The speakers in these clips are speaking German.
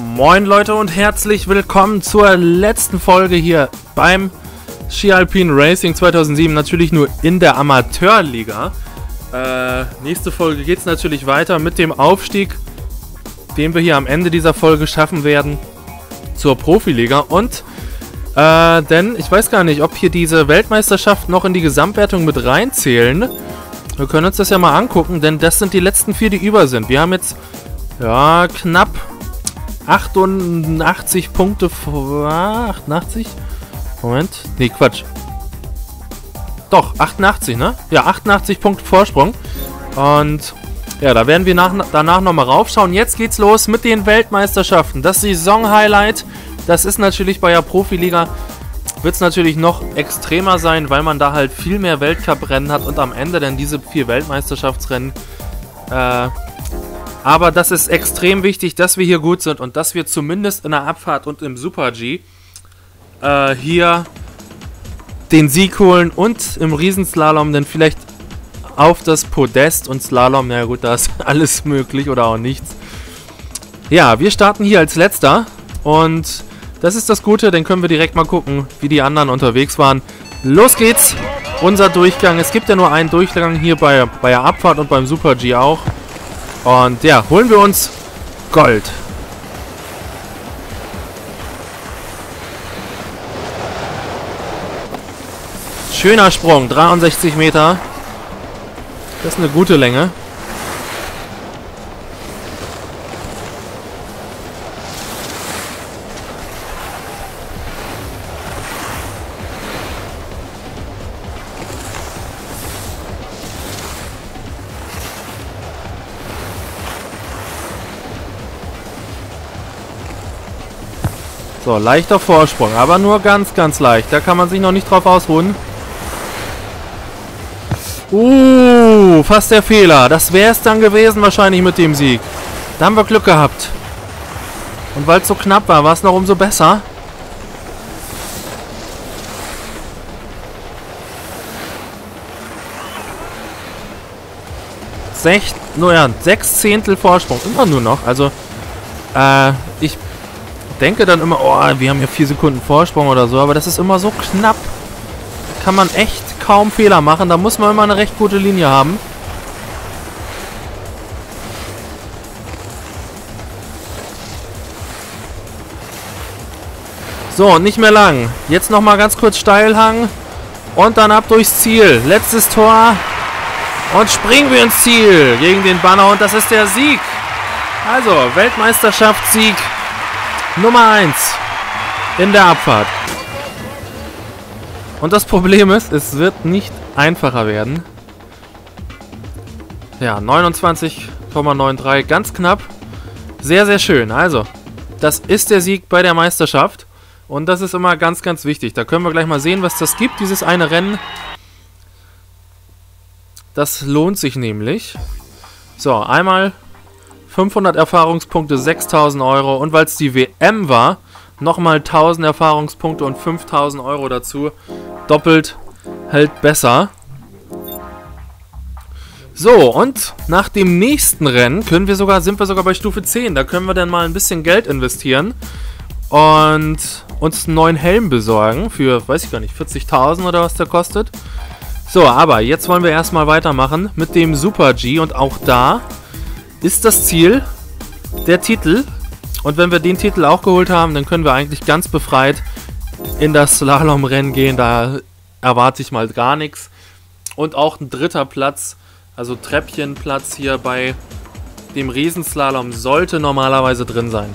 Moin Leute und herzlich willkommen zur letzten Folge hier beim Ski Alpine Racing 2007. Natürlich nur in der Amateurliga. Äh, nächste Folge geht es natürlich weiter mit dem Aufstieg, den wir hier am Ende dieser Folge schaffen werden zur Profiliga. Und äh, denn ich weiß gar nicht, ob hier diese Weltmeisterschaft noch in die Gesamtwertung mit reinzählen. Wir können uns das ja mal angucken, denn das sind die letzten vier, die über sind. Wir haben jetzt ja knapp 88 Punkte vor. 88? Moment. Nee, Quatsch. Doch, 88, ne? Ja, 88 Punkte Vorsprung. Und ja, da werden wir nach, danach nochmal raufschauen. Jetzt geht's los mit den Weltmeisterschaften. Das Saison-Highlight. Das ist natürlich bei der Profiliga wird es natürlich noch extremer sein, weil man da halt viel mehr Weltcuprennen hat und am Ende dann diese vier Weltmeisterschaftsrennen äh, aber das ist extrem wichtig, dass wir hier gut sind und dass wir zumindest in der Abfahrt und im Super-G äh, hier den Sieg holen und im Riesenslalom dann vielleicht auf das Podest und Slalom, na gut, da ist alles möglich oder auch nichts. Ja, wir starten hier als letzter und das ist das Gute, dann können wir direkt mal gucken, wie die anderen unterwegs waren. Los geht's, unser Durchgang. Es gibt ja nur einen Durchgang hier bei, bei der Abfahrt und beim Super-G auch. Und ja, holen wir uns Gold. Schöner Sprung, 63 Meter. Das ist eine gute Länge. So, leichter Vorsprung, aber nur ganz, ganz leicht. Da kann man sich noch nicht drauf ausruhen. Uh, fast der Fehler. Das wäre es dann gewesen wahrscheinlich mit dem Sieg. Da haben wir Glück gehabt. Und weil es so knapp war, war es noch umso besser. Sech, nur ja, sechs Zehntel Vorsprung. Immer nur noch. Also, äh, ich denke dann immer, oh, wir haben hier vier Sekunden Vorsprung oder so, aber das ist immer so knapp. Kann man echt kaum Fehler machen. Da muss man immer eine recht gute Linie haben. So, nicht mehr lang. Jetzt nochmal ganz kurz Steilhang. Und dann ab durchs Ziel. Letztes Tor. Und springen wir ins Ziel gegen den Banner. Und das ist der Sieg. Also, Weltmeisterschaftssieg Nummer 1 in der Abfahrt. Und das Problem ist, es wird nicht einfacher werden. Ja, 29,93, ganz knapp. Sehr, sehr schön. Also, das ist der Sieg bei der Meisterschaft. Und das ist immer ganz, ganz wichtig. Da können wir gleich mal sehen, was das gibt, dieses eine Rennen. Das lohnt sich nämlich. So, einmal 500 Erfahrungspunkte, 6000 Euro. Und weil es die WM war, nochmal 1000 Erfahrungspunkte und 5000 Euro dazu. Doppelt hält besser. So, und nach dem nächsten Rennen können wir sogar, sind wir sogar bei Stufe 10. Da können wir dann mal ein bisschen Geld investieren und uns einen neuen Helm besorgen für, weiß ich gar nicht, 40.000 oder was der kostet. So, aber jetzt wollen wir erstmal weitermachen mit dem Super G und auch da ist das Ziel der Titel. Und wenn wir den Titel auch geholt haben, dann können wir eigentlich ganz befreit in das Slalom-Rennen gehen. Da erwarte ich mal gar nichts. Und auch ein dritter Platz, also Treppchenplatz hier bei dem Riesenslalom sollte normalerweise drin sein.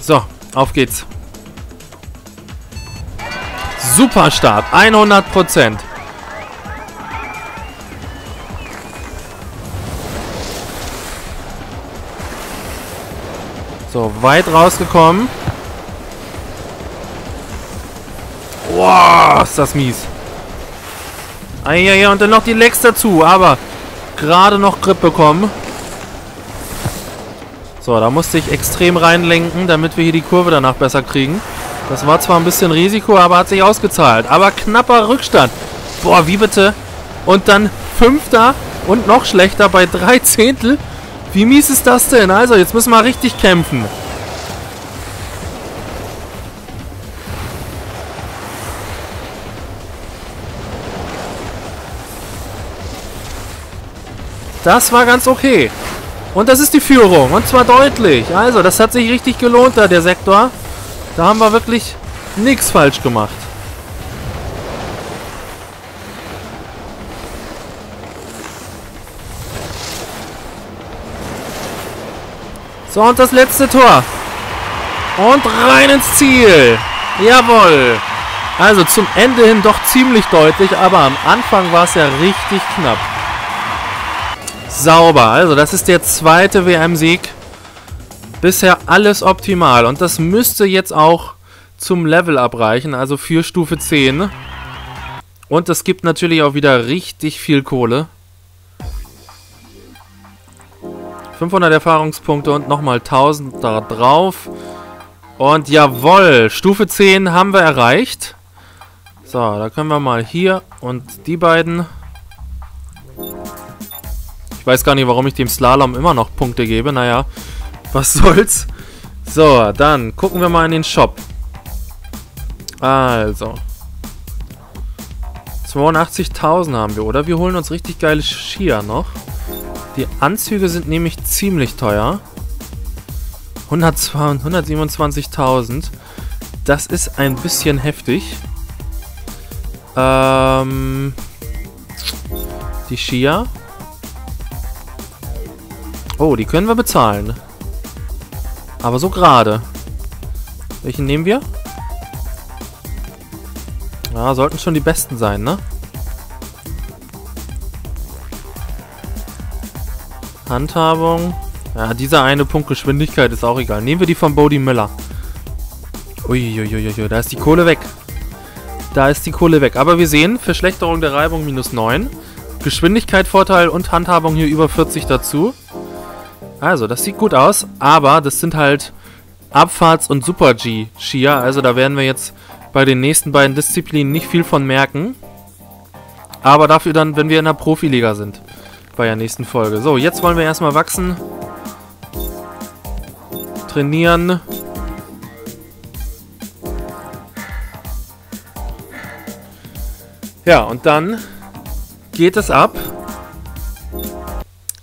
So, auf geht's. Super Start, 100%. So, weit rausgekommen. Boah, ist das mies. Eieiei, und dann noch die Lex dazu, aber gerade noch Grip bekommen. So, da musste ich extrem reinlenken, damit wir hier die Kurve danach besser kriegen. Das war zwar ein bisschen Risiko, aber hat sich ausgezahlt. Aber knapper Rückstand. Boah, wie bitte? Und dann Fünfter und noch schlechter bei drei Zehntel Wie mies ist das denn? Also, jetzt müssen wir richtig kämpfen. Das war ganz okay. Und das ist die Führung. Und zwar deutlich. Also, das hat sich richtig gelohnt da, der Sektor. Da haben wir wirklich nichts falsch gemacht. So, und das letzte Tor. Und rein ins Ziel. Jawohl. Also zum Ende hin doch ziemlich deutlich, aber am Anfang war es ja richtig knapp. Sauber. Also das ist der zweite WM-Sieg. Bisher alles optimal. Und das müsste jetzt auch zum Level abreichen, also für Stufe 10. Und es gibt natürlich auch wieder richtig viel Kohle. 500 Erfahrungspunkte und nochmal 1000 da drauf. Und jawoll, Stufe 10 haben wir erreicht. So, da können wir mal hier und die beiden weiß gar nicht, warum ich dem Slalom immer noch Punkte gebe. Naja, was soll's. So, dann gucken wir mal in den Shop. Also. 82.000 haben wir, oder? Wir holen uns richtig geile Skier noch. Die Anzüge sind nämlich ziemlich teuer. 127.000. Das ist ein bisschen heftig. Ähm, die Skier. Oh, die können wir bezahlen. Aber so gerade. Welchen nehmen wir? Ja, sollten schon die besten sein, ne? Handhabung. Ja, dieser eine Punkt Geschwindigkeit ist auch egal. Nehmen wir die von Bodie Miller. Uiuiuiui, da ist die Kohle weg. Da ist die Kohle weg. Aber wir sehen, Verschlechterung der Reibung minus 9. Geschwindigkeit Vorteil und Handhabung hier über 40 dazu. Also, das sieht gut aus, aber das sind halt Abfahrts- und Super-G-Skier. Also da werden wir jetzt bei den nächsten beiden Disziplinen nicht viel von merken. Aber dafür dann, wenn wir in der Profiliga sind. Bei der nächsten Folge. So, jetzt wollen wir erstmal wachsen. Trainieren. Ja, und dann geht es ab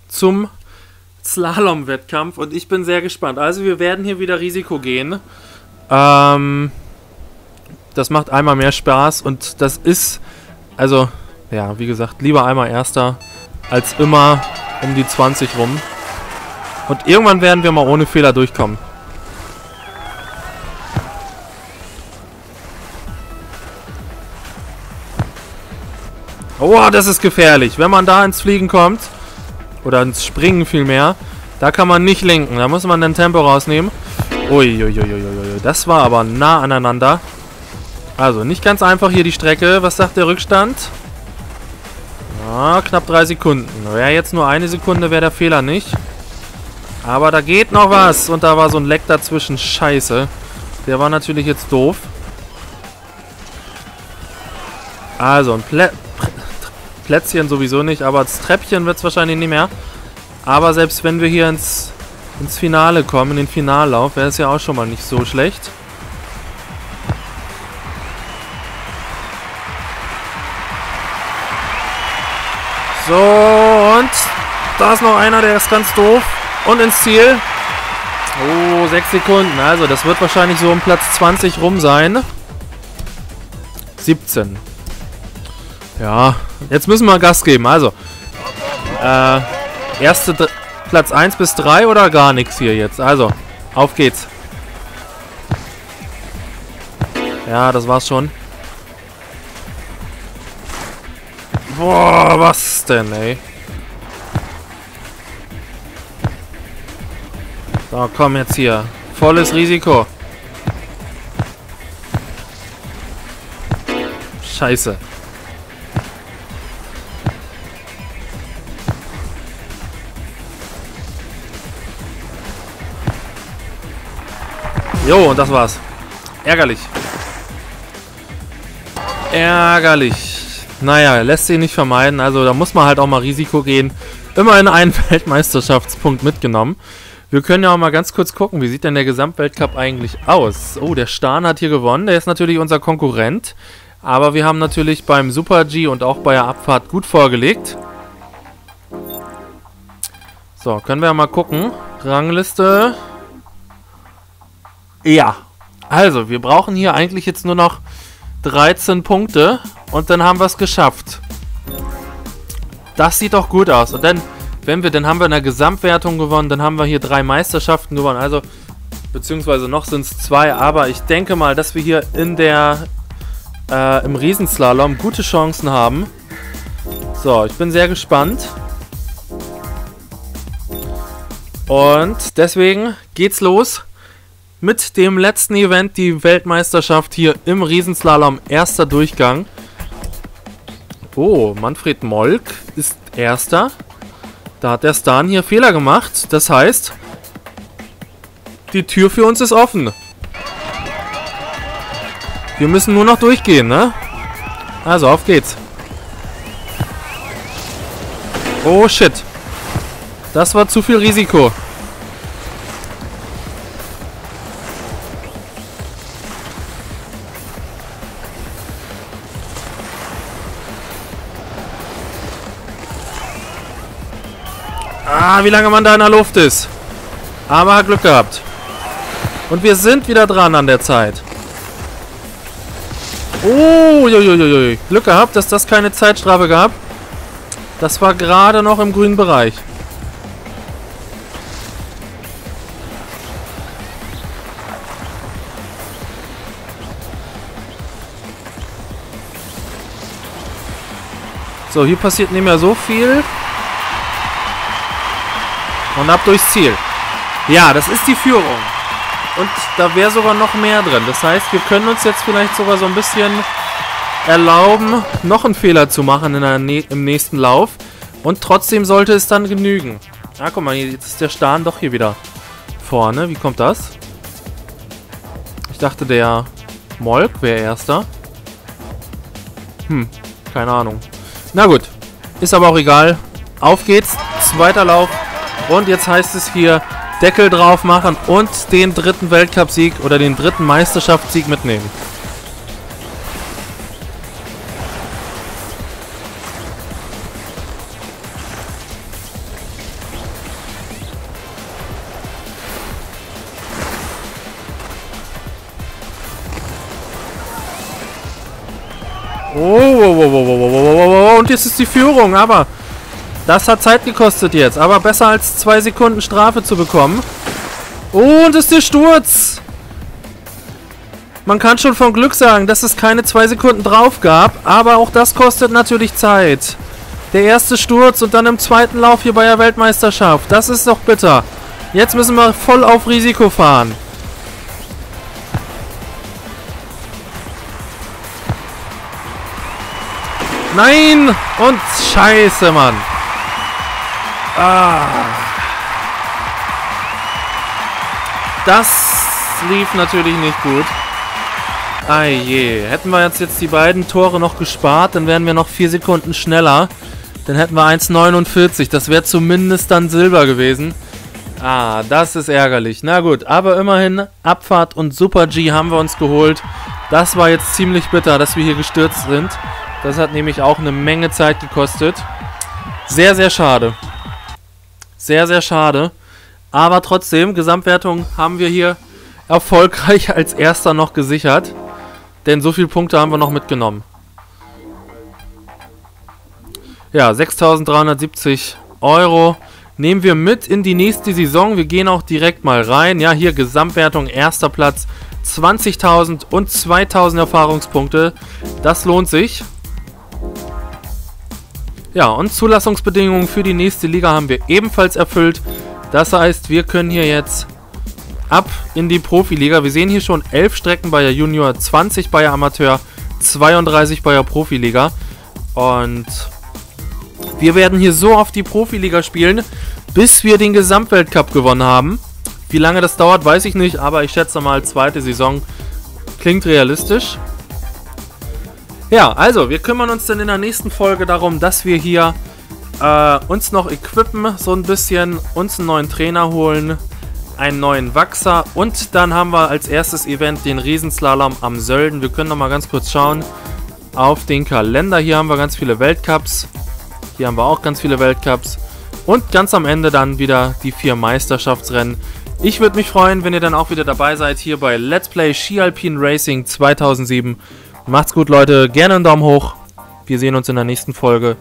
zum Slalom-Wettkampf und ich bin sehr gespannt. Also wir werden hier wieder Risiko gehen. Ähm, das macht einmal mehr Spaß und das ist, also, ja, wie gesagt, lieber einmal Erster als immer um die 20 rum. Und irgendwann werden wir mal ohne Fehler durchkommen. Oh, das ist gefährlich. Wenn man da ins Fliegen kommt, oder ins Springen vielmehr. Da kann man nicht lenken. Da muss man den Tempo rausnehmen. Uiuiuiui. Das war aber nah aneinander. Also, nicht ganz einfach hier die Strecke. Was sagt der Rückstand? Ah, knapp drei Sekunden. Wäre jetzt nur eine Sekunde, wäre der Fehler nicht. Aber da geht noch was. Und da war so ein Leck dazwischen. Scheiße. Der war natürlich jetzt doof. Also, ein Plä Plätzchen sowieso nicht, aber das Treppchen wird es wahrscheinlich nicht mehr. Aber selbst wenn wir hier ins, ins Finale kommen, in den Finallauf, wäre es ja auch schon mal nicht so schlecht. So, und da ist noch einer, der ist ganz doof. Und ins Ziel. Oh, 6 Sekunden. Also, das wird wahrscheinlich so um Platz 20 rum sein. 17. Ja, jetzt müssen wir Gas geben. Also, äh, erste Dr Platz 1 bis 3 oder gar nichts hier jetzt. Also, auf geht's. Ja, das war's schon. Boah, was denn, ey? So, komm jetzt hier. Volles Risiko. Scheiße. Jo, und das war's. Ärgerlich. Ärgerlich. Naja, lässt sich nicht vermeiden. Also da muss man halt auch mal Risiko gehen. immerhin einen Weltmeisterschaftspunkt mitgenommen. Wir können ja auch mal ganz kurz gucken, wie sieht denn der Gesamtweltcup eigentlich aus? Oh, der Stahn hat hier gewonnen. Der ist natürlich unser Konkurrent. Aber wir haben natürlich beim Super G und auch bei der Abfahrt gut vorgelegt. So, können wir ja mal gucken. Rangliste. Ja. Also, wir brauchen hier eigentlich jetzt nur noch 13 Punkte. Und dann haben wir es geschafft. Das sieht doch gut aus. Und dann wenn wir, dann haben wir in der Gesamtwertung gewonnen, dann haben wir hier drei Meisterschaften gewonnen, also beziehungsweise noch sind es zwei, aber ich denke mal, dass wir hier in der äh, im Riesenslalom gute Chancen haben. So, ich bin sehr gespannt. Und deswegen geht's los mit dem letzten Event, die Weltmeisterschaft hier im Riesenslalom, erster Durchgang. Oh, Manfred Molk ist erster. Da hat der Stan hier Fehler gemacht. Das heißt, die Tür für uns ist offen. Wir müssen nur noch durchgehen, ne? Also, auf geht's. Oh, shit. Das war zu viel Risiko. Ah, wie lange man da in der Luft ist. Aber hat Glück gehabt. Und wir sind wieder dran an der Zeit. Oh, juiuiui. Glück gehabt, dass das keine Zeitstrafe gab. Das war gerade noch im grünen Bereich. So, hier passiert nicht mehr so viel. Und ab durchs Ziel. Ja, das ist die Führung. Und da wäre sogar noch mehr drin. Das heißt, wir können uns jetzt vielleicht sogar so ein bisschen erlauben, noch einen Fehler zu machen in der, im nächsten Lauf. Und trotzdem sollte es dann genügen. Ja, guck mal, jetzt ist der Stahn doch hier wieder vorne. Wie kommt das? Ich dachte, der Molk wäre erster. Hm, keine Ahnung. Na gut, ist aber auch egal. Auf geht's, zweiter Lauf. Und jetzt heißt es hier Deckel drauf machen und den dritten Weltcupsieg oder den dritten Meisterschaftssieg mitnehmen. Oh, oh, oh, oh, oh, oh, oh, und jetzt ist die Führung, aber das hat Zeit gekostet jetzt, aber besser als zwei Sekunden Strafe zu bekommen. Und ist der Sturz. Man kann schon von Glück sagen, dass es keine zwei Sekunden drauf gab, aber auch das kostet natürlich Zeit. Der erste Sturz und dann im zweiten Lauf hier bei der Weltmeisterschaft. Das ist doch bitter. Jetzt müssen wir voll auf Risiko fahren. Nein! Und scheiße, Mann. Ah. Das lief natürlich nicht gut. Ei je. Hätten wir jetzt, jetzt die beiden Tore noch gespart, dann wären wir noch vier Sekunden schneller. Dann hätten wir 1,49. Das wäre zumindest dann Silber gewesen. Ah, das ist ärgerlich. Na gut, aber immerhin Abfahrt und Super G haben wir uns geholt. Das war jetzt ziemlich bitter, dass wir hier gestürzt sind. Das hat nämlich auch eine Menge Zeit gekostet. Sehr, sehr schade. Sehr, sehr schade. Aber trotzdem, Gesamtwertung haben wir hier erfolgreich als erster noch gesichert. Denn so viele Punkte haben wir noch mitgenommen. Ja, 6.370 Euro nehmen wir mit in die nächste Saison. Wir gehen auch direkt mal rein. Ja, hier Gesamtwertung, erster Platz, 20.000 und 2.000 Erfahrungspunkte. Das lohnt sich. Ja, und Zulassungsbedingungen für die nächste Liga haben wir ebenfalls erfüllt. Das heißt, wir können hier jetzt ab in die Profiliga. Wir sehen hier schon 11 Strecken bei der Junior, 20 bei der Amateur, 32 bei der Profiliga. Und wir werden hier so auf die Profiliga spielen, bis wir den Gesamtweltcup gewonnen haben. Wie lange das dauert, weiß ich nicht, aber ich schätze mal, zweite Saison klingt realistisch. Ja, also, wir kümmern uns dann in der nächsten Folge darum, dass wir hier äh, uns noch equippen, so ein bisschen, uns einen neuen Trainer holen, einen neuen Wachser und dann haben wir als erstes Event den Riesenslalom am Sölden. Wir können noch mal ganz kurz schauen auf den Kalender. Hier haben wir ganz viele Weltcups. Hier haben wir auch ganz viele Weltcups. Und ganz am Ende dann wieder die vier Meisterschaftsrennen. Ich würde mich freuen, wenn ihr dann auch wieder dabei seid hier bei Let's Play Ski Alpine Racing 2007. Macht's gut, Leute. Gerne einen Daumen hoch. Wir sehen uns in der nächsten Folge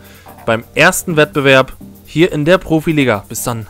beim ersten Wettbewerb hier in der Profiliga. Bis dann.